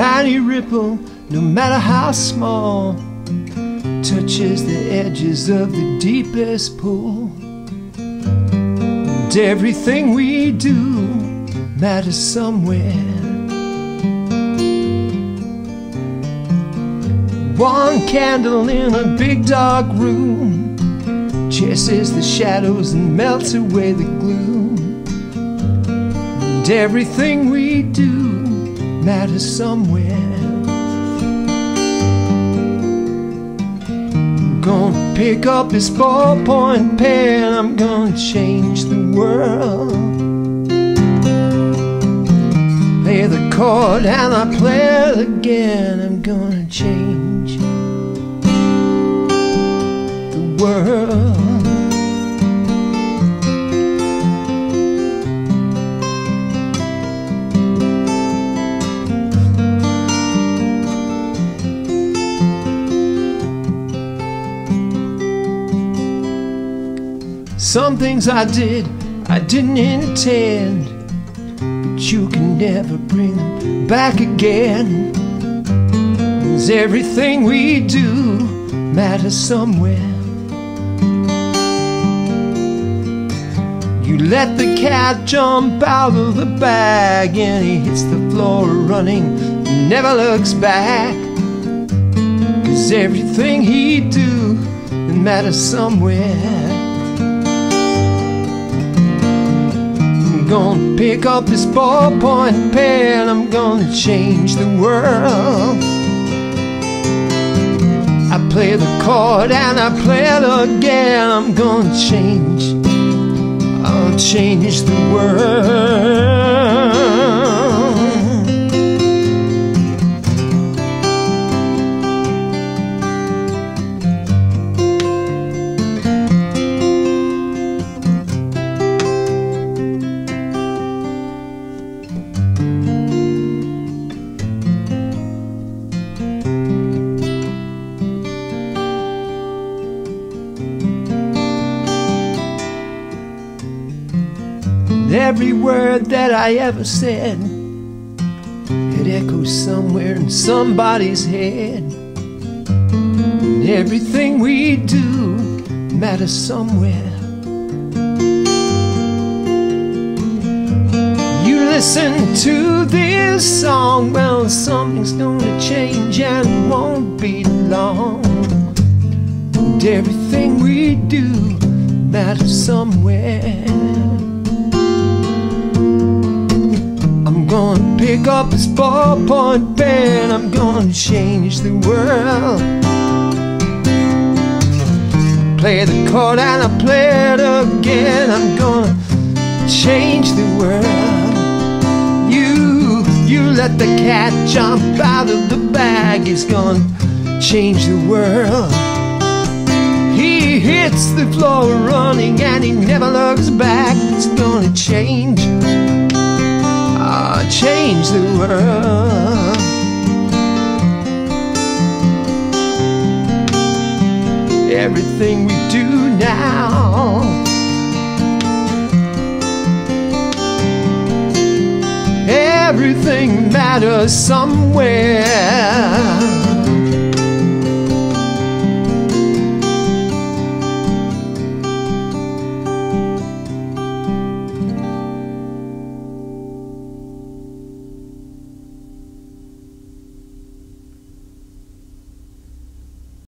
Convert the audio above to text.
tiny ripple, no matter how small, touches the edges of the deepest pool. And everything we do matters somewhere. One candle in a big dark room chases the shadows and melts away the gloom. And everything we do matters somewhere. I'm gonna pick up this ballpoint pen, I'm gonna change the world. Play the chord and I play it again, I'm gonna change the world. Some things I did, I didn't intend, but you can never bring them back again. 'Cause everything we do matters somewhere. You let the cat jump out of the bag and he hits the floor running, never looks back. Cause everything he do matters somewhere. Gonna pick up this ballpoint pen, I'm gonna change the world. I play the chord and I play it again, I'm gonna change. I'll change the world. And every word that I ever said, it echoes somewhere in somebody's head. And everything we do matters somewhere. You listen to this song, well, something's gonna change and won't be long. And everything we do matters somewhere. I'm gonna pick up this ballpoint pen, I'm gonna change the world. Play the chord and I play it again, I'm gonna change the world. You, you let the cat jump out of the bag, he's gonna change the world. Hits the floor running and he never looks back, it's gonna change ah, change the world. Everything we do now. Everything matters somewhere.